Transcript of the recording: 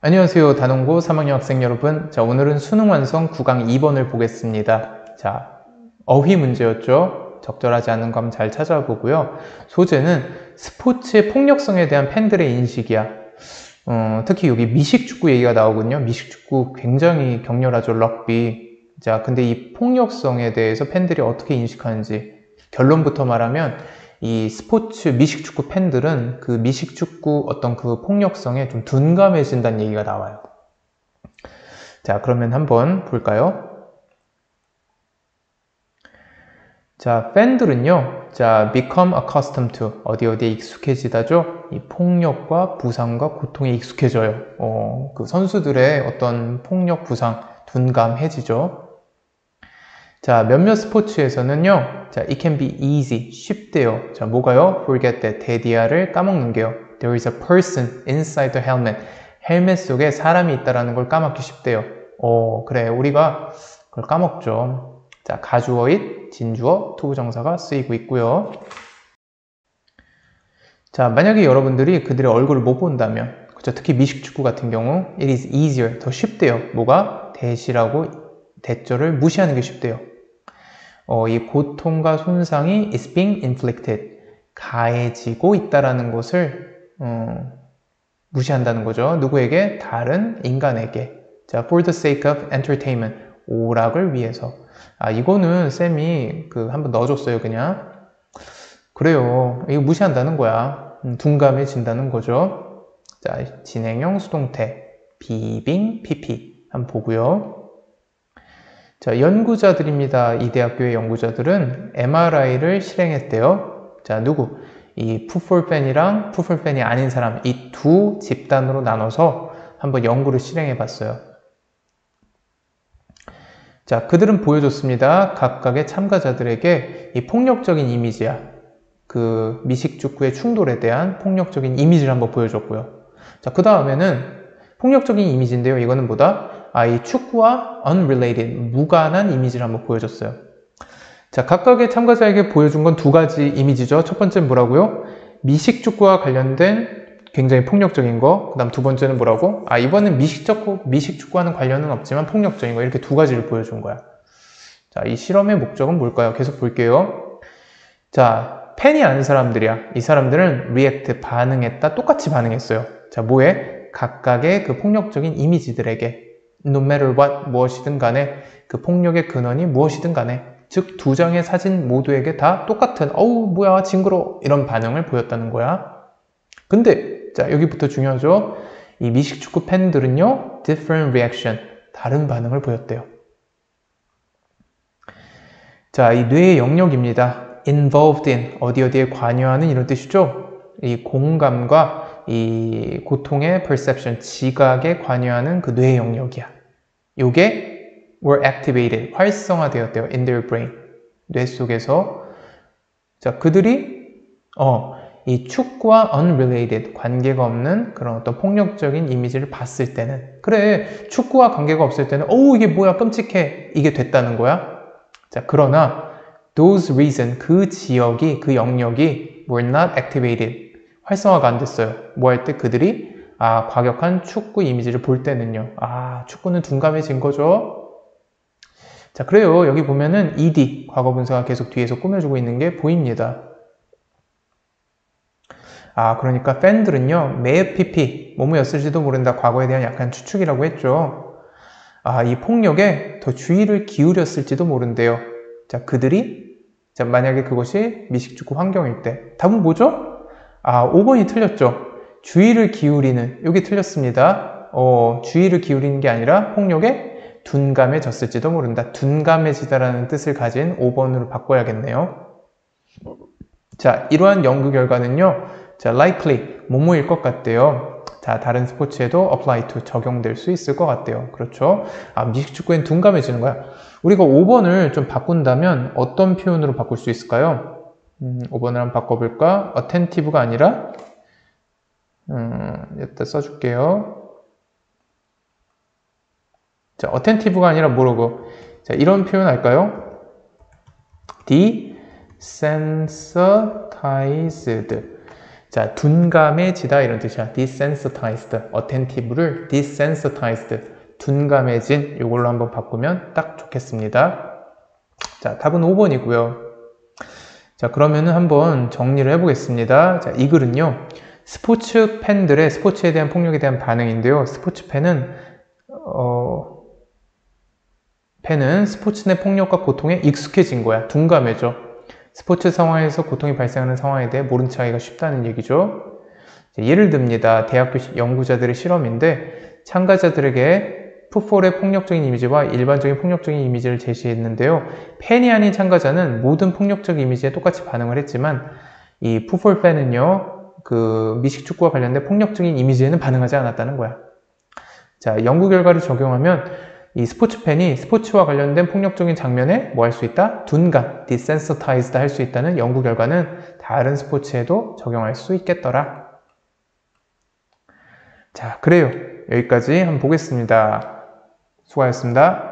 안녕하세요. 단원고 3학년 학생 여러분. 자, 오늘은 수능 완성 9강 2번을 보겠습니다. 자, 어휘 문제였죠. 적절하지 않은 거 잘 찾아보고요. 소재는 스포츠의 폭력성에 대한 팬들의 인식이야. 어, 특히 여기 미식축구 얘기가 나오거든요. 미식축구 굉장히 격렬하죠. 럭비. 자, 근데 이 폭력성에 대해서 팬들이 어떻게 인식하는지 결론부터 말하면 이 스포츠 미식축구 팬들은 그 미식축구 어떤 그 폭력성에 좀 둔감해진다는 얘기가 나와요. 자, 그러면 한번 볼까요? 자, 팬들은요, 자, become accustomed to, 어디 어디에 익숙해지다죠? 이 폭력과 부상과 고통에 익숙해져요. 어, 그 선수들의 어떤 폭력, 부상, 둔감해지죠. 자, 몇몇 스포츠에서는요, 자, it can be easy, 쉽대요. 자, 뭐가요? forget that, 데디아를 까먹는 게요. There is a person inside the helmet. 헬멧 속에 사람이 있다라는 걸 까먹기 쉽대요. 어, 그래. 우리가 그걸 까먹죠. 자, 가주어 잇, 진주어, to부정사가 쓰이고 있고요. 자, 만약에 여러분들이 그들의 얼굴을 못 본다면, 그죠? 특히 미식축구 같은 경우, it is easier, 더 쉽대요. 뭐가? that이라고 that절을 무시하는 게 쉽대요. 어, 이 고통과 손상이 is being inflicted, 가해지고 있다라는 것을 어, 무시한다는 거죠. 누구에게? 다른 인간에게. 자, for the sake of entertainment, 오락을 위해서. 아, 이거는 쌤이 그 한번 넣어줬어요, 그냥. 그래요. 이거 무시한다는 거야. 음, 둔감해진다는 거죠. 자, 진행형 수동태, 비빙, pp. 한번 보고요. 자, 연구자들입니다. 이 대학교의 연구자들은 MRI를 실행했대요. 자, 누구? 이 푸폴펜이랑 푸폴펜이 아닌 사람, 이 두 집단으로 나눠서 한번 연구를 실행해 봤어요. 자, 그들은 보여줬습니다. 각각의 참가자들에게 이 폭력적인 이미지야. 그 미식 축구의 충돌에 대한 폭력적인 이미지를 한번 보여줬고요. 자, 그 다음에는 폭력적인 이미지인데요. 이거는 뭐다? 아, 이 축구와 unrelated, 무관한 이미지를 한번 보여줬어요. 자, 각각의 참가자에게 보여준 건 두 가지 이미지죠. 첫 번째는 뭐라고요? 미식 축구와 관련된 굉장히 폭력적인 거. 그 다음 두 번째는 뭐라고? 아, 이번엔 미식 축구, 미식 축구와는 관련은 없지만 폭력적인 거. 이렇게 두 가지를 보여준 거야. 자, 이 실험의 목적은 뭘까요? 계속 볼게요. 자, 팬이 아닌 사람들이야. 이 사람들은 react, 반응했다. 똑같이 반응했어요. 자, 뭐에? 각각의 그 폭력적인 이미지들에게 no matter what 무엇이든 간에 그 폭력의 근원이 무엇이든 간에 즉 두 장의 사진 모두에게 다 똑같은 어우 뭐야 징그러 이런 반응을 보였다는 거야. 근데 자 여기부터 중요하죠. 이 미식축구 팬들은요 different reaction 다른 반응을 보였대요. 자이 뇌의 영역입니다. involved in 어디 어디에 관여하는 이런 뜻이죠. 이 공감과 이 고통의 perception, 지각에 관여하는 그 뇌의 영역이야. 요게 were activated, 활성화되었대요. in their brain. 뇌 속에서. 자, 그들이, 어, 이 축구와 unrelated, 관계가 없는 그런 어떤 폭력적인 이미지를 봤을 때는, 그래, 축구와 관계가 없을 때는, 어우, 이게 뭐야, 끔찍해. 이게 됐다는 거야. 자, 그러나, those reason, 그 지역이, 그 영역이 were not activated. 활성화가 안 됐어요. 뭐 할 때 그들이 아 과격한 축구 이미지를 볼 때는요. 아 축구는 둔감해진 거죠. 자 그래요. 여기 보면은 ed 과거 분사가 계속 뒤에서 꾸며주고 있는 게 보입니다. 아 그러니까 팬들은요 may pp 뭐뭐였을지도 모른다 과거에 대한 약간 추측이라고 했죠. 아 이 폭력에 더 주의를 기울였을지도 모른대요. 자 그들이 자 만약에 그것이 미식축구 환경일 때 답은 뭐죠? 아, 5번이 틀렸죠. 주의를 기울이는, 여기 틀렸습니다. 어, 주의를 기울이는 게 아니라 폭력에 둔감해졌을지도 모른다. 둔감해지다라는 뜻을 가진 5번으로 바꿔야겠네요. 자, 이러한 연구 결과는요. 자, likely, 뭐뭐일 것 같대요. 자, 다른 스포츠에도 apply to 적용될 수 있을 것 같대요. 그렇죠? 아, 미식축구엔 둔감해지는 거야. 우리가 5번을 좀 바꾼다면 어떤 표현으로 바꿀 수 있을까요? 음, 5번을 한번 바꿔볼까? attentive가 아니라 음, 여기다 써줄게요. 자, attentive가 아니라 뭐라고? 자, 이런 표현 할까요? desensitized. 자, 둔감해지다 이런 뜻이야. desensitized, attentive를 desensitized, 둔감해진 이걸로 한번 바꾸면 딱 좋겠습니다. 자, 답은 5번이고요. 자, 그러면은 한번 정리를 해보겠습니다. 자, 이 글은요. 스포츠 팬들의 스포츠에 대한 폭력에 대한 반응인데요. 스포츠 팬은 어, 팬은 스포츠 내 폭력과 고통에 익숙해진 거야. 둔감해져. 스포츠 상황에서 고통이 발생하는 상황에 대해 모른 척하기가 쉽다는 얘기죠. 예를 듭니다. 대학교 연구자들의 실험인데 참가자들에게 풋볼의 폭력적인 이미지와 일반적인 폭력적인 이미지를 제시했는데요. 팬이 아닌 참가자는 모든 폭력적 이미지에 똑같이 반응을 했지만 이 풋볼 팬은요. 그 미식 축구와 관련된 폭력적인 이미지에는 반응하지 않았다는 거야. 자, 연구 결과를 적용하면 이 스포츠 팬이 스포츠와 관련된 폭력적인 장면에 뭐 할 수 있다? 둔감, desensitized 할 수 있다는 연구 결과는 다른 스포츠에도 적용할 수 있겠더라. 자, 그래요. 여기까지 한번 보겠습니다. 수고하셨습니다.